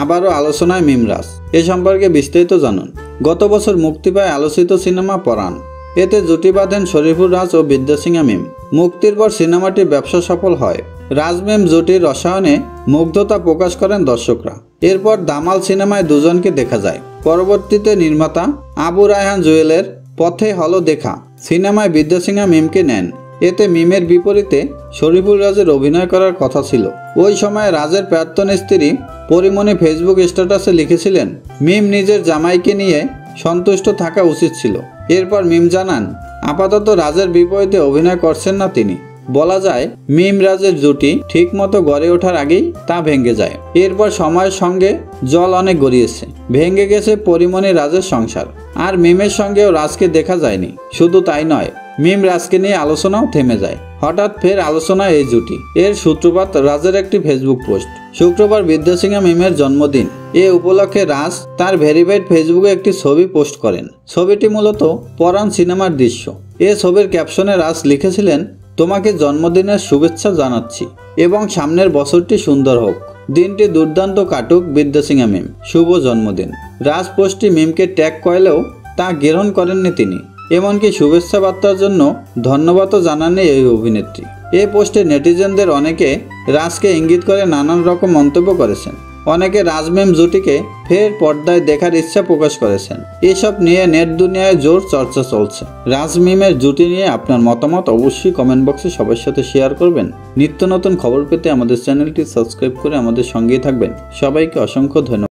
আবারও আলোচনায় মিমরাজ। এ সম্পর্কে বিস্তারিত জানুন। গত বছর মুক্তি পায় আলোচিত সিনেমা পরাণ। এতে জুটি বাঁধেন শরীফুর রাজ ও বিদ্যাসিংহা মিম। মুক্তির পর সিনেমাটি ব্যবসা সফল হয়। রাজমেম জুটির রসায়নে মুগ্ধতা প্রকাশ করেন দর্শকরা। এরপর দামাল সিনেমায় দুজনকে দেখা যায়। পরবর্তীতে নির্মাতা আবু রায়হান জুয়েলের পথে হলো দেখা। সিনেমায় বিদ্যাসিংহা মিমকে নেন। এতে মিমের বিপরীতে শরীফুল রাজের অভিনয় করার কথা ছিল। ওই সময় রাজের প্রাক্তন স্ত্রী পরিমণি ফেসবুক স্ট্যাটাসে লিখেছিলেন, মিম নিজের জামাইকে নিয়ে সন্তুষ্ট থাকা উচিত ছিল। এরপর মিম জানান, আপাতত রাজের বিপরীতে অভিনয় করছেন না তিনি। বলা যায়, মিম রাজের জুটি ঠিকমতো গড়ে ওঠার আগেই তা ভেঙে যায়। এরপর সময়ের সঙ্গে জল অনেক গড়িয়েছে। ভেঙে গেছে পরিমণি রাজের সংসার। আর মিমের সঙ্গেও রাজকে দেখা যায়নি। শুধু তাই নয় মিম রাজকে নিয়ে আলোচনাও থেমে যায়। হঠাৎ ফের আলোচনা এই জুটি। এর সূত্রপাত রাজের একটি ফেসবুক পোস্ট। শুক্রবার বিদ্যাসিংহা মিমের জন্মদিন। এ উপলক্ষে রাজ তার ভেরিফাইড ফেসবুকে একটি ছবি পোস্ট করেন। ছবিটি মূলত পরাণ সিনেমার দৃশ্য। এ ছবির ক্যাপশনে রাজ লিখেছিলেন, তোমাকে জন্মদিনের শুভেচ্ছা জানাচ্ছি এবং সামনের বছরটি সুন্দর হোক। দিনটি দুর্দান্ত কাটুক বিদ্যাসিংহা মিম। শুভ জন্মদিন। রাজ পোস্টটি মিমকে ট্যাগ করলেও তা গ্রহণ করেননি তিনি। এমনকি শুভেচ্ছা বার্তার জন্য ধন্যবাদও জানাননি এই অভিনেত্রী। এই পোস্টে নেটিজেনদের অনেকে রাজকে ইঙ্গিত করে নানান রকম মন্তব্য করেছেন। অনেকে রাজমেম জুটিকে ফের পর্দায় দেখার ইচ্ছা প্রকাশ করেছেন। এসব নিয়ে নেট দুনিয়ায় জোর চর্চা চলছে। রাজমিমের জুটি নিয়ে আপনার মতামত অবশ্যই কমেন্ট বক্সে সবার সাথে শেয়ার করবেন। নিত্য নতুন খবর পেতে আমাদের চ্যানেলটি সাবস্ক্রাইব করে আমাদের সঙ্গেই থাকবেন। সবাইকে অসংখ্য ধন্যবাদ।